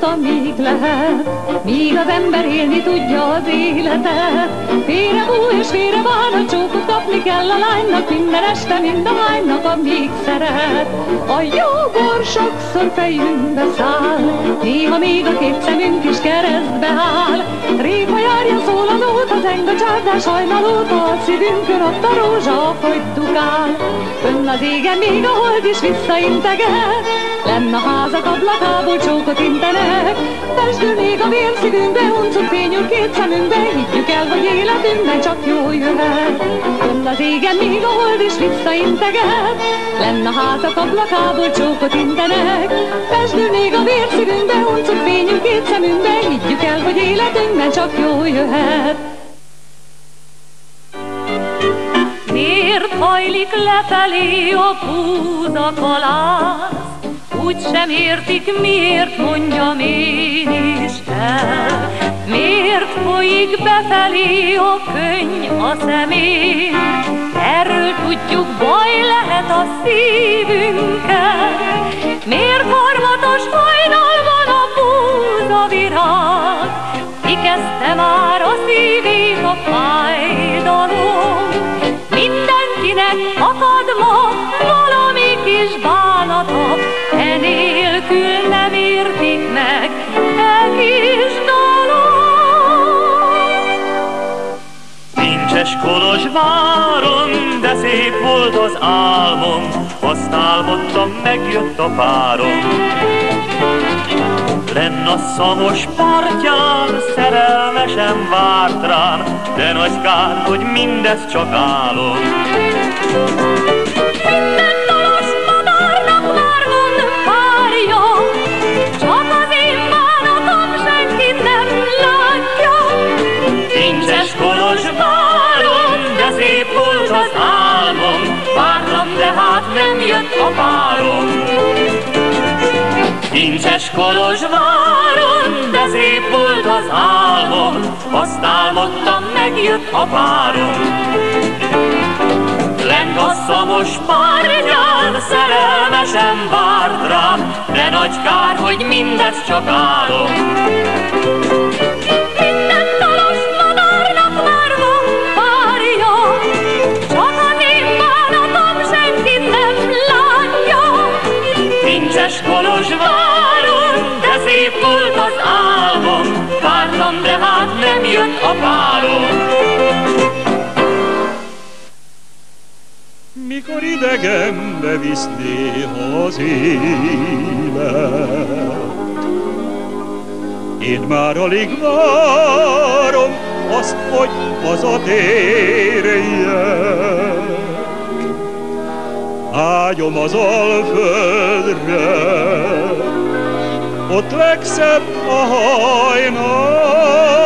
út, amíg lehet, míg az ember élni tudja az életet. Félre hú és félre van, a csókot kapni kell a lánynak, minden este, mind a hánynak, amíg szeret. A jó bor sokszor fejünkbe száll, néha még a két szemünk is keresztbe áll. Répa járja szól a nót, az eng a csárdás hajnalót, a szívünkön ott a rózsa, ahogy dugál. Fönn az égen még a hold is visszainteget, lenn a házak ablakából csókot intenek. Testül még a vérszívünkbe, huncuk fényül két szemünkbe, higgyük el, hogy életünkben csak jó jöhet. Fönn az égen még a hold is visszainteget, lenn a házak ablakából csókot intenek. Testül még a vérszívünkbe, huncuk fényül két szemünkbe, higgyük el, hogy életünkben csak jó jöhet. Miért hajlik lefelé a búzakalász? Úgy sem értik, miért mondjam én is el. Miért folyik befelé a könny a szemén? Erről tudjuk, baj lehet a szívünkkel. Miért harmatos hajnal van a búza virág? Ki kezdte már a szívét a fájdalom? Kolozsváron, de szép volt az álmom, azt álmodtam, megjött a párom. Lenn a szamos partján, szerelmesen várt rám, de nagy kár, hogy mindez csak álom. Kolozsváron, de szép volt az álmom, azt álmodtam, megjött a párom. Lent a szamos párján szerelmesen várt rám, de nagy kár, hogy mindez csak álom. Idegenbe visz néha az élet, én már alig várom azt, hogy hazatérjek. Ágyom az alföldre, ott legszebb a hajnal,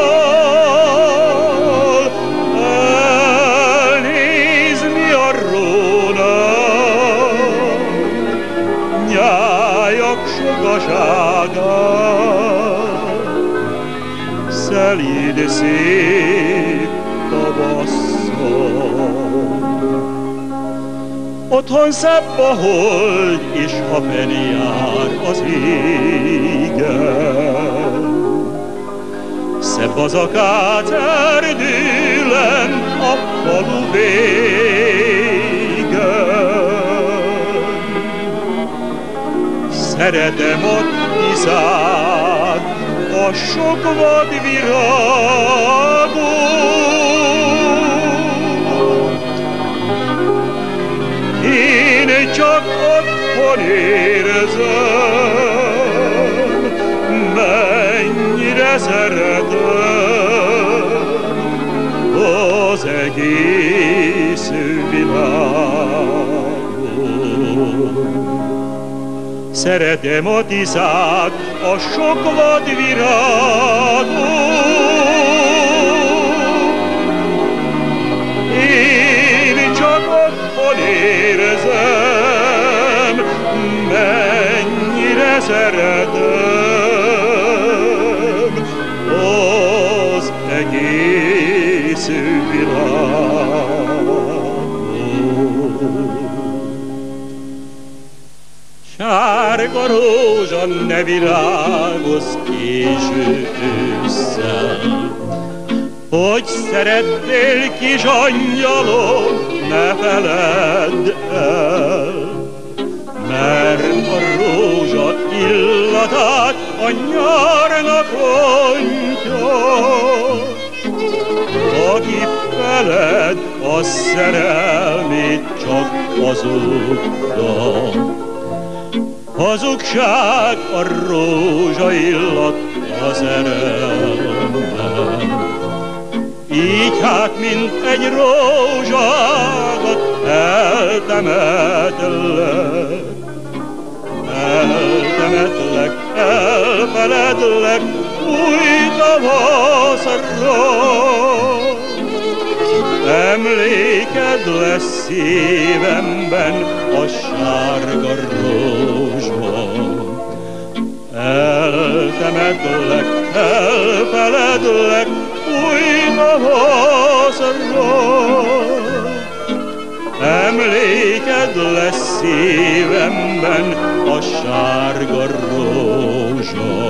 szép tavasszal. Otthon szebb a hold, és ha jár az égen. Szebb az akác erdőlen a falu végen. Szeretem ott Izád, a sok vad virágot, én csak otthon érzem, mennyire szeretem az egész világot. Szeretem a tiszát, a sok vad virágot, én csak otthon érzem, mennyire szeretem az egész világot. Sárga ne virágoz késő ősszel. Hogy szerettél, kis angyalom, ne feledd el, mert a rózsa illatát a nyárnak ontja. Aki feled a szerelmét csak hazudta, Hazugság a rózsaillat az szerelmem. Így hát, mint egy rózsadat eltemetlek. Eltemetlek, elfeledlek, új tavaszról. Emléked lesz szívemben a sárga rózsa. temetlek, elfeledlek, új tavaszról. Emléked lesz szívemben a sárga rózsa.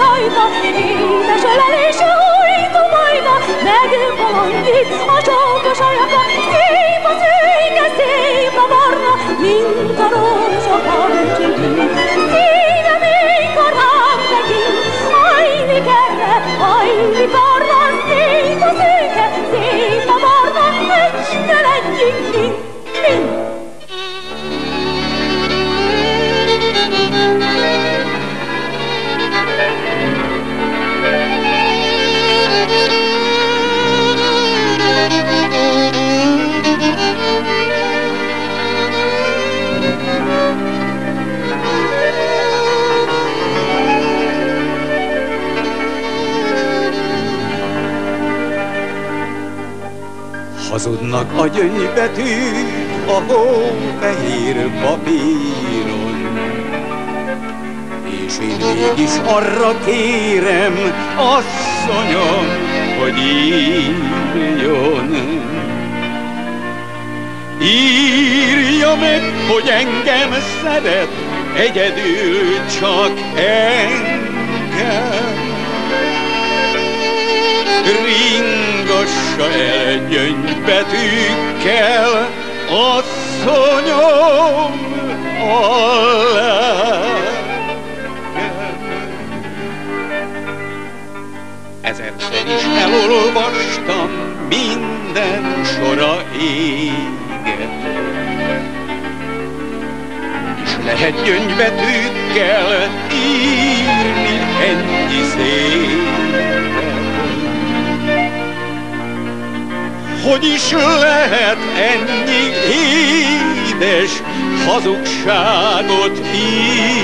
rajta, édes ölelése hajta majda, megbolondít a csókos ajaka, szép az őke, szép a barna, mint a rózsa. Hazudnak a gyöngybetűk a hófehér papíron. És én mégis arra kérem, asszonyom, hogy írjon. Írja meg, hogy engem szeret, egyedül csak engem. Ringassa el gyöngybetűkkel, asszonyom, a. Ezerszer is elolvastam, minden sora éget. És lehet gyöngybetűkkel írni ennyi szépet. Hogy is lehet ennyi édes hazugságot írni?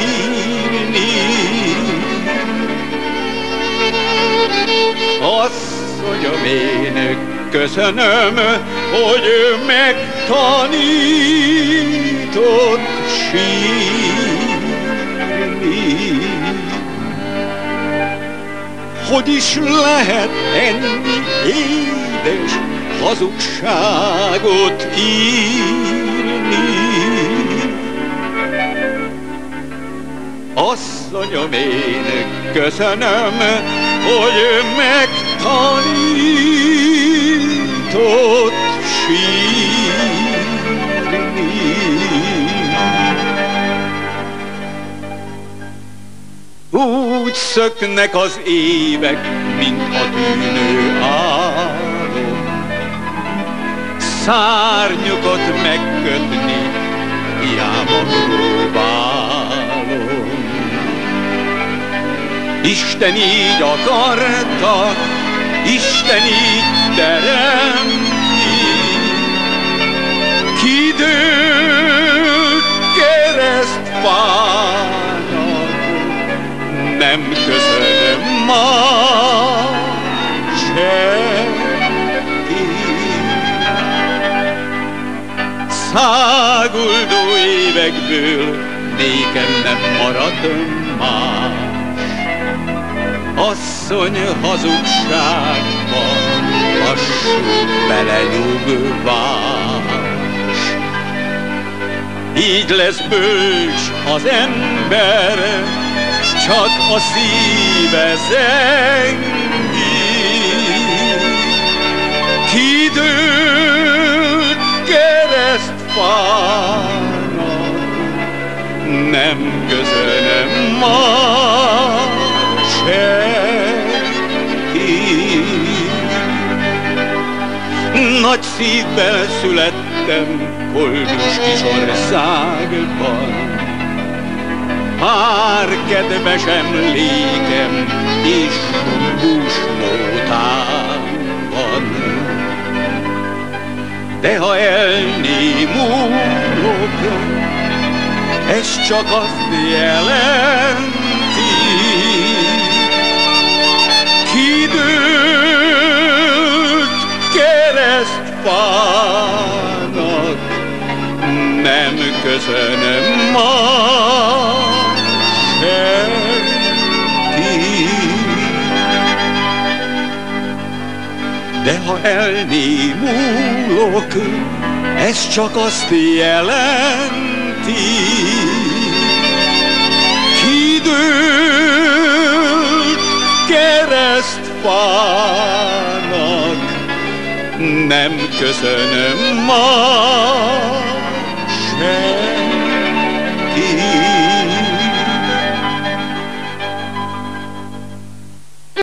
Asszonyom, én köszönöm, hogy megtanított sírni. Hogy is lehet ennyi édes hazugságot írni? Asszonyom, én köszönöm, hogy megtanított sírni. Úgy szöknek az évek, mint a tűnő Szárnyukat megkötni, hiába próbálom. Isten így akarta, Isten így teremti, kidőlt keresztfának, nem köszönöm ma Száguldó évekből nékem nem maradt más, Asszony hazugságban lassú belenyugvás. Így lesz bölcs az ember, csak a szíve zengi. Kidőlt keresztfának, nem köszönöm már senki. Nagy szívvel születtem koldus kis országban, Pár kedves emlékem is búslótában. De ha elnémulok, ez csak azt jelenti, kidőlt keresztfának, nem köszönöm ma De ha elnémulok, ez csak azt jelenti, kidőlt keresztfának, nem köszönöm ma senki.